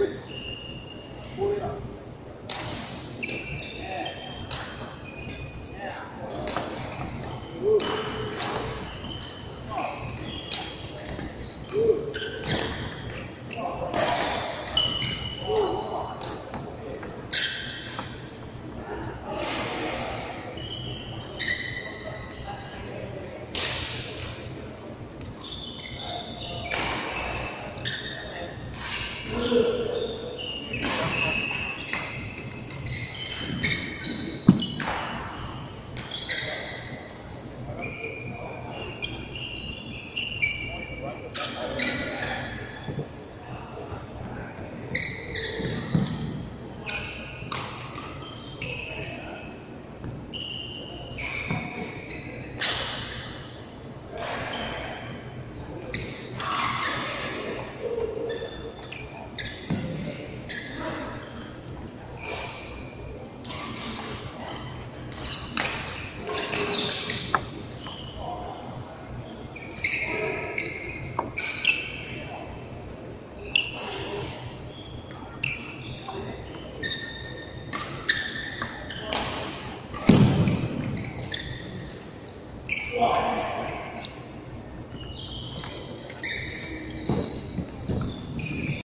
Pois, pois, Wow.